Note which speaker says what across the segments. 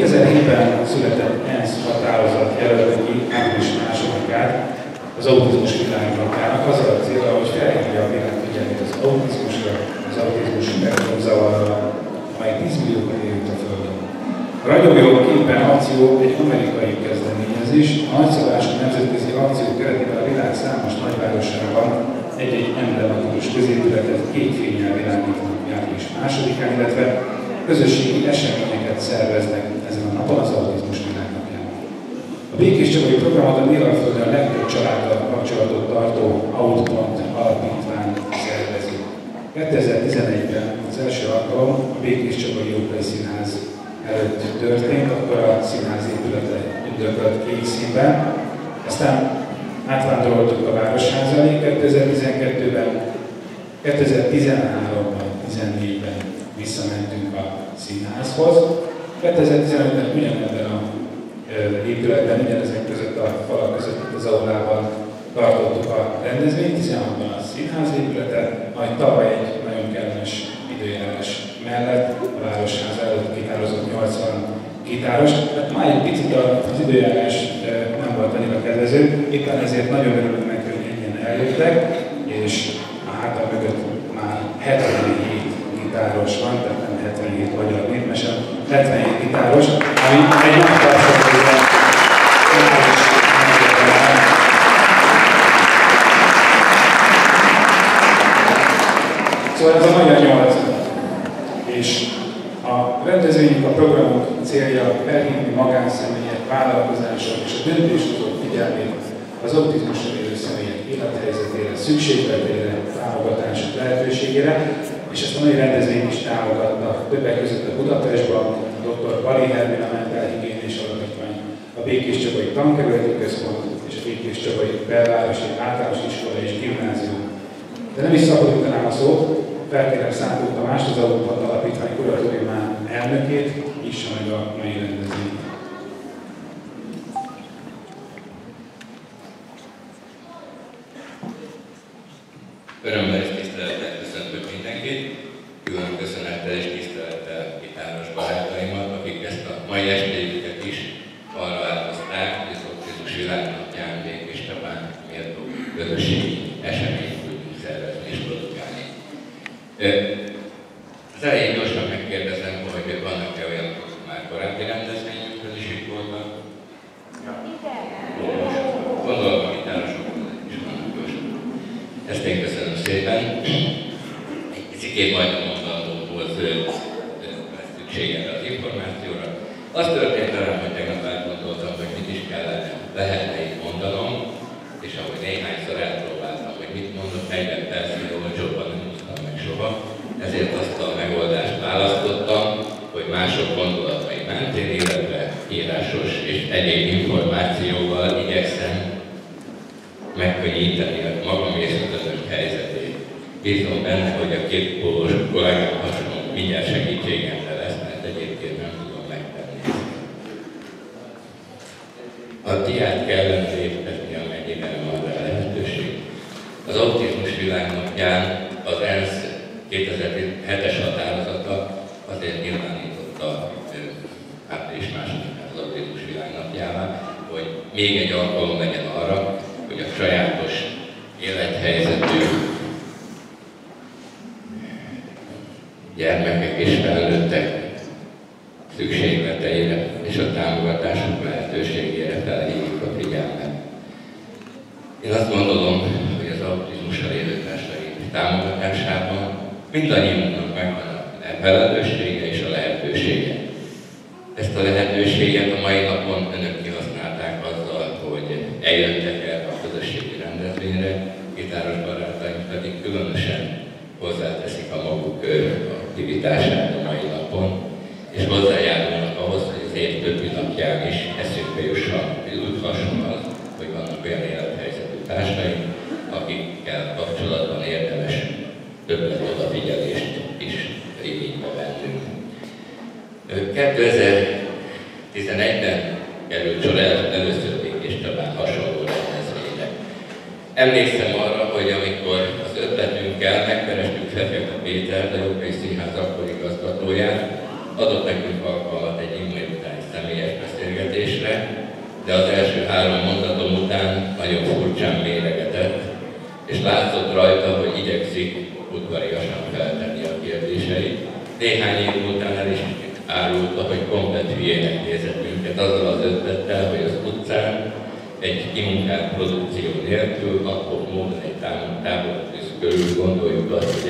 Speaker 1: 2007-ben született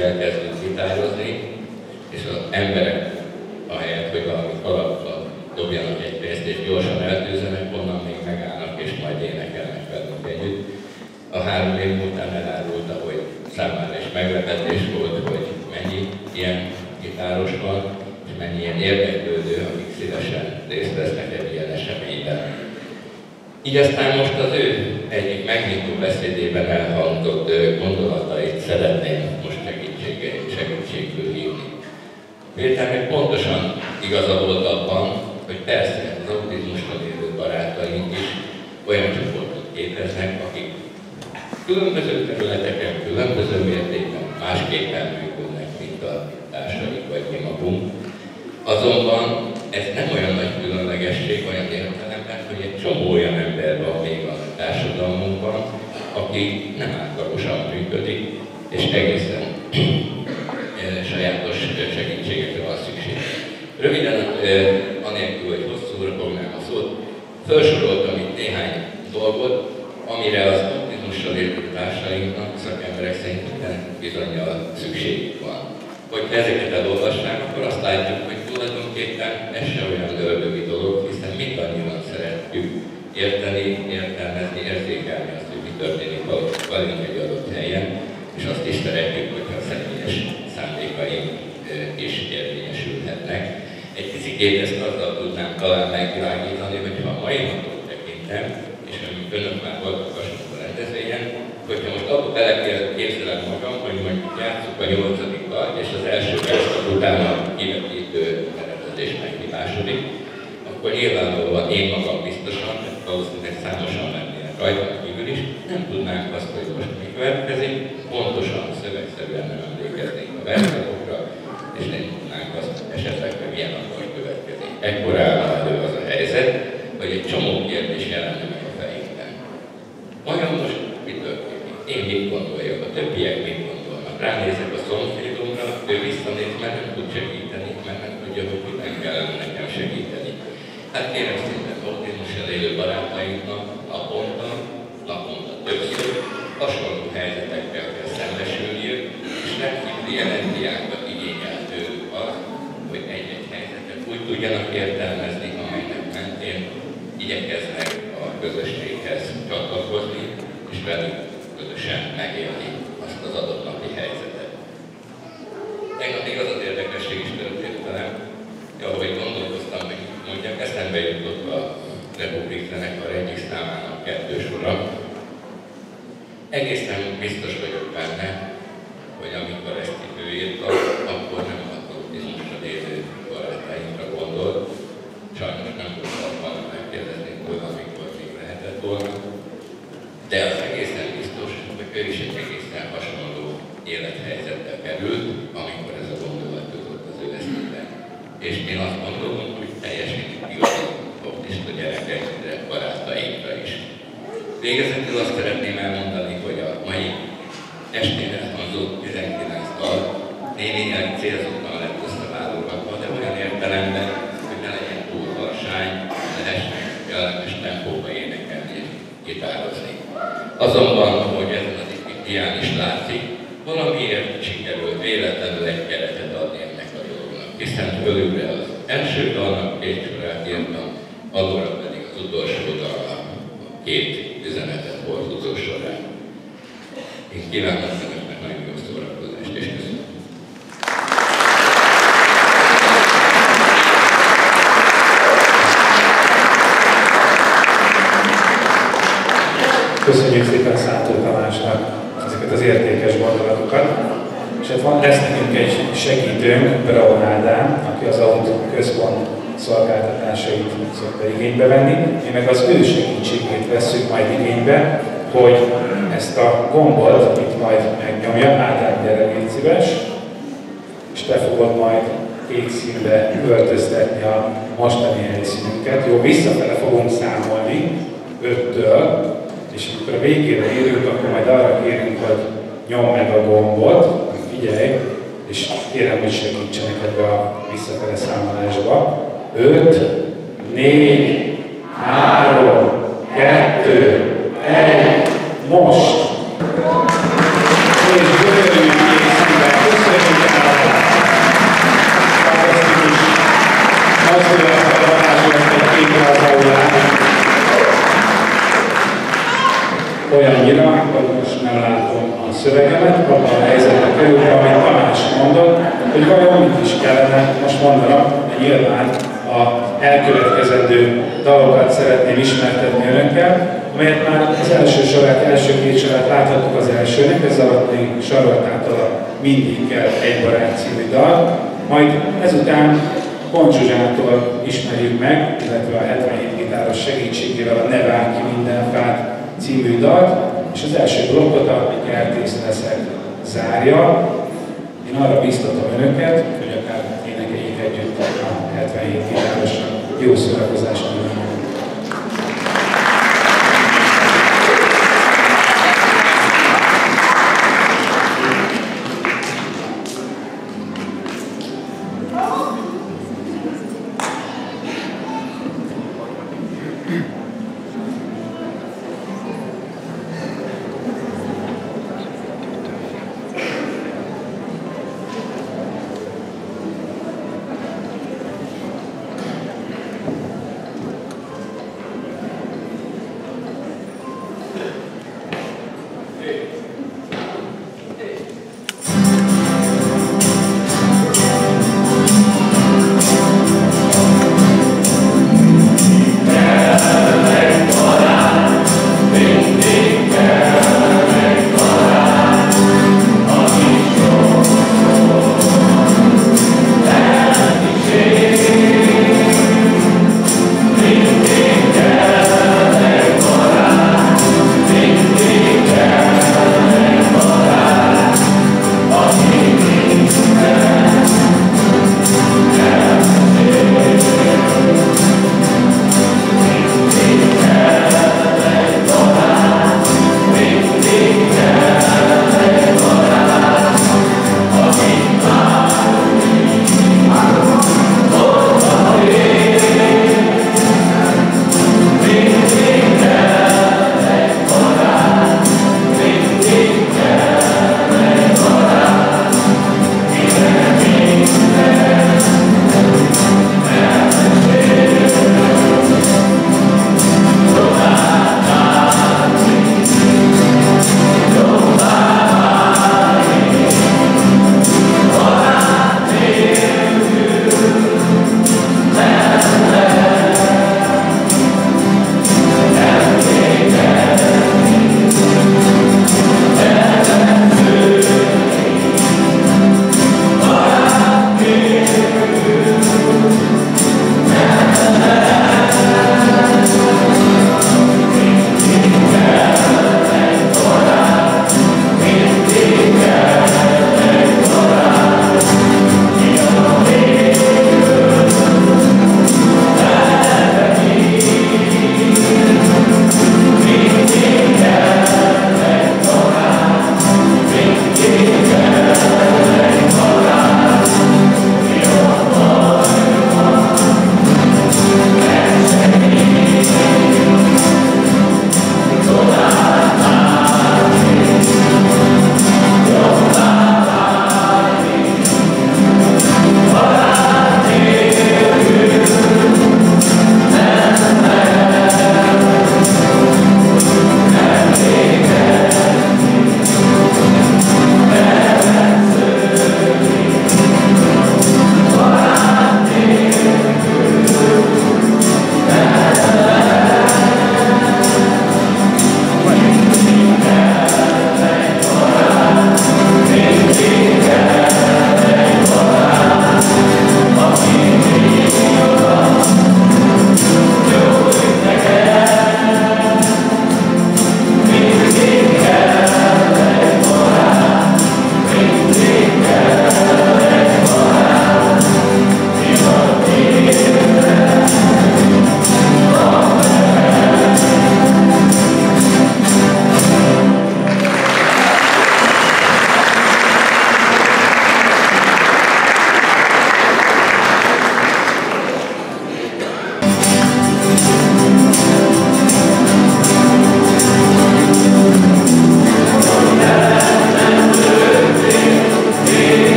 Speaker 2: elkezdünk gitározni, és az emberek, ahelyett, hogy valami alapba dobjanak egy pénzt és gyorsan eltűzenek, onnan még megállnak és majd énekelnek velünk együtt. A három év után elárulta, hogy számára is meglepetés volt, hogy mennyi ilyen gitáros van, és mennyi ilyen érdeklődő, akik szívesen részt vesznek egy ilyen eseményben. Így aztán most az ő egyik megnyitó beszédében elhangzott gondolatait szeretném hívni. Péternek pontosan igaza volt abban, hogy persze az autizmusra élő barátaink is olyan csoportot képeznek, akik különböző területeken, különböző mértékben másképpen működnek, mint a társaik vagy mi magunk. Azonban ez nem olyan nagy különlegesség, olyan értelemben, hogy egy csomó olyan ember van még a társadalmunkban, aki nem átlagosan működik, és egészen dolgot, amire az autizmussal élő társainknak, szakemberek szerint bizonyal szükségük van. Hogy ezeket elolvassák, akkor azt látjuk, hogy tulajdonképpen ez se olyan ördögi dolog, hiszen mindannyian szeretjük érteni, értelmezni, érzékelni azt, hogy mi történik velünk egy adott helyen, és azt is szeretjük, hogyha a személyes szándékaink is érvényesülhetnek. Egy picit ezt azzal tudnám talán megvilágítani, hogyha a mai beleképzelem magam, hogy mondjuk játszunk a nyolcadikkal, és az első percet utána kivetítő berendezés második, akkor nyilvánvalóan én magam biztosan, valószínűleg számosan lennének rajta kívül is, nem tudnánk azt, hogy most mi következik, pontosan szövegszerűen nem emlékeznénk a verszakokra, és nem tudnánk azt esetleg, hogy milyen akkor következik. Ekkor áll elő az a helyzet, hogy egy csomó kérdés jelenne meg a fejünkben. Vajon most mi történik? Én mit gondoljak? A többiek mit gondolnak? Ránézek a szomszédomra, ő visszanéz, mert nem tud segíteni, mert nem tudja, hogy miben kellene nekem segíteni. Hát kérem szépen, autizmussal élő barátainknak naponta, naponta többször hasonló helyzetekkel kell szembesülniük, és rendkívüli energiákat igényel tőlük az, hogy egy-egy helyzetet úgy tudjanak értelmezni, amelynek mentén igyekeznek a közösséghez csatlakozni, és velük közösen megélni azt az adott napi helyzetet. Tegnap még az az érdekesség is történt velem, hogy ahogy gondolkoztam, hogy mondjak, eszembe jutott a Republik zenekar egyik számának kettő sora. Egészen biztos vagyok benne, hogy amikor ezt ő írta, akkor nem a autizmusra élő barátainkra gondolt. Sajnos nem tudtam volna megkérdezni tőle, amikor még lehetett volna. De az egészen biztos, hogy ő is egy egészen hasonló élethelyzetbe került, amikor ez a gondolat jutott az ő eszébe. És én azt gondolom, hogy teljesen igaz autista gyerekeikre, barátainkra is. Végezetül azt szeretném elmondani, hogy a mai estén elhangzott 19 dal némileg célzottan lett összeválogatva, de olyan értelemben, hogy ne legyen túl harsány, lehessen kellemes tempóba énekelni és gitározni. Azonban, ahogy ezen az dián is látszik, valamiért sikerült véletlenül egy keretet adni ennek a dolognak, hiszen fölülre
Speaker 1: bíztatom önöket, hogy akár énekeljék együtt a 77 évárosan jó szórakozást.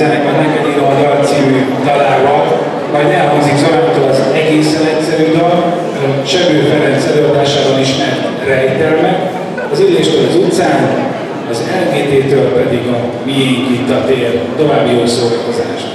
Speaker 1: zenekar neked írom a dal című dalával, majd elhangzik Zorántól az egészen egyszerű dal, Sebő Ferenc előadásában ismert rejtelme, az üléstől az utcán, az LGT-től pedig a miénk itt a tér. További jó szórakozást!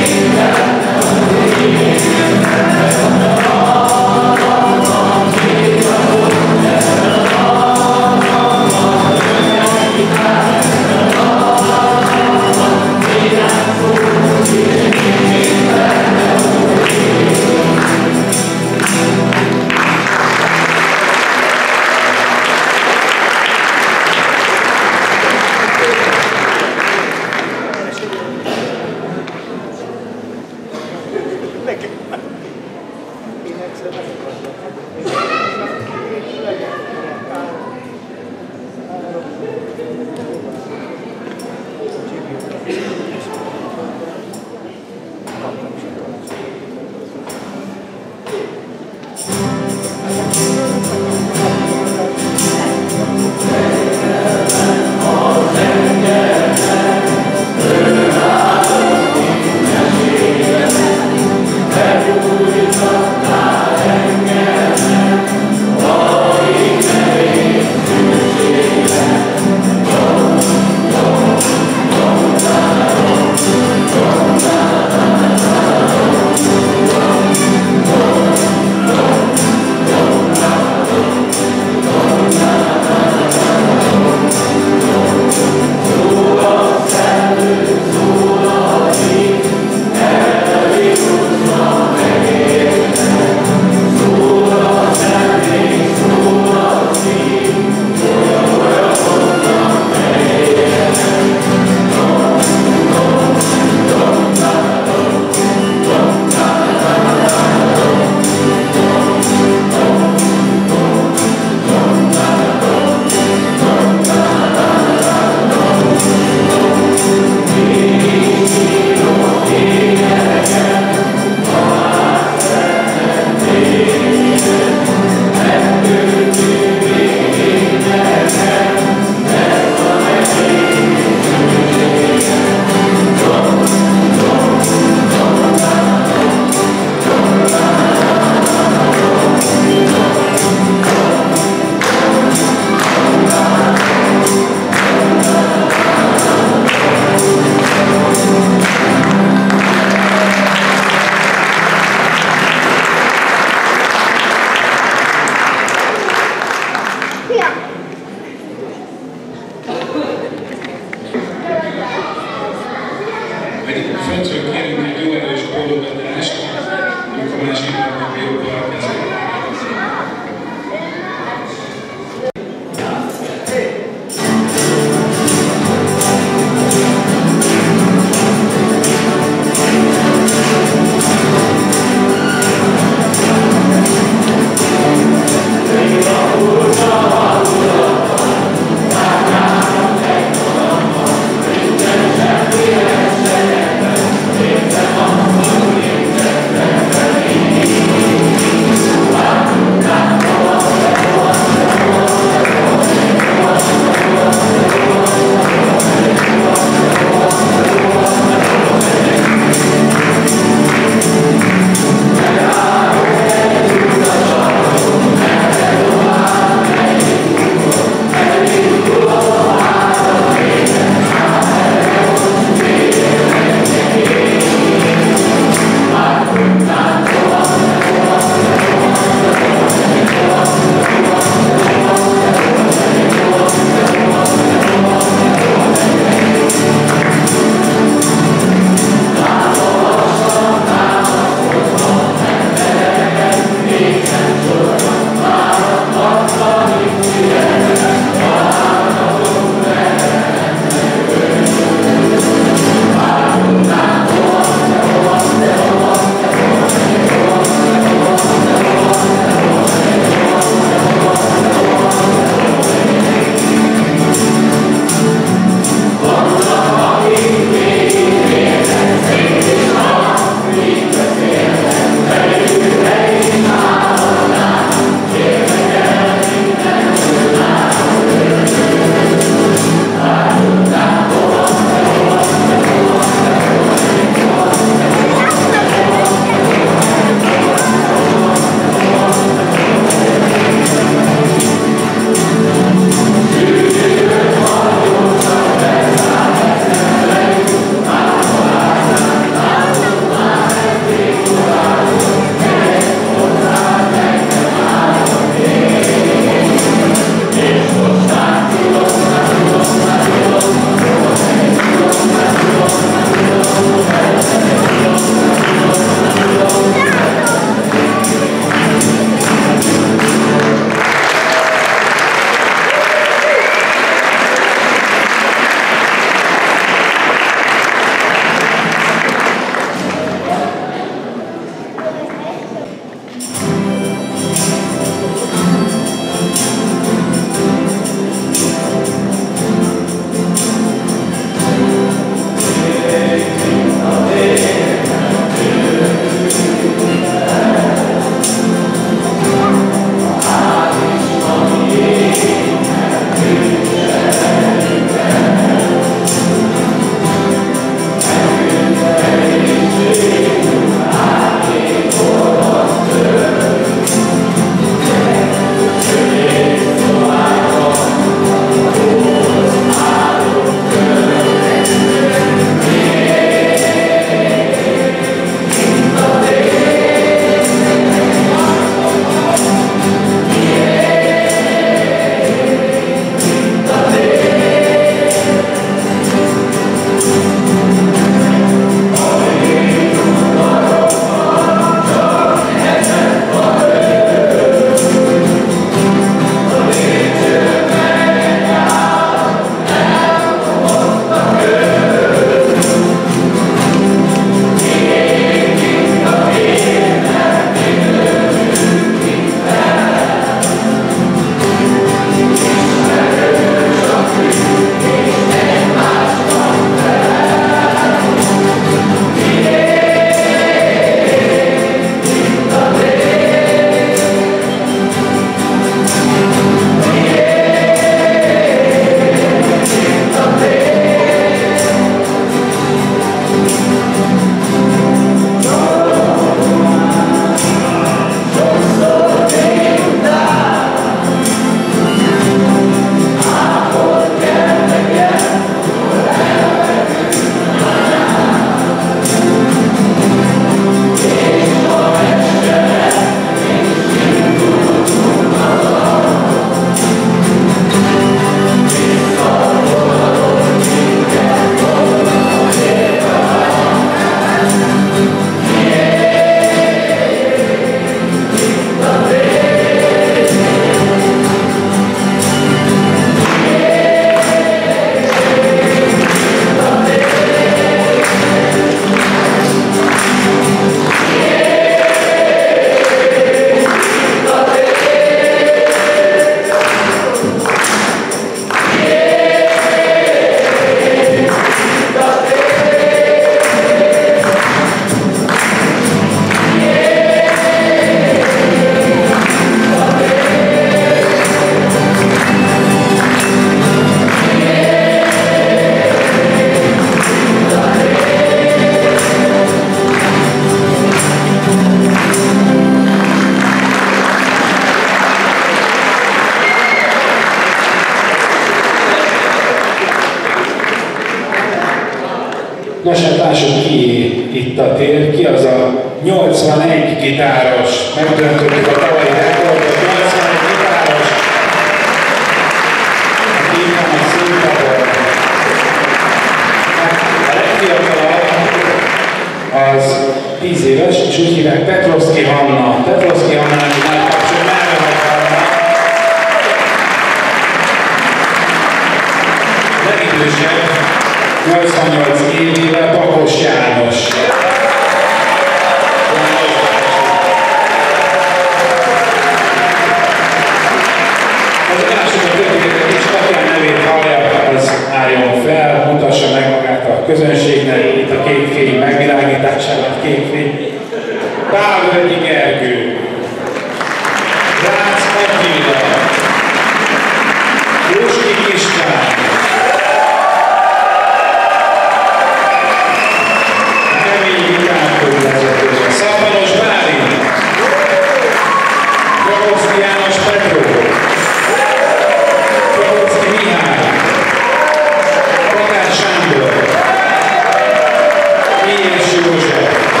Speaker 1: い練習をして。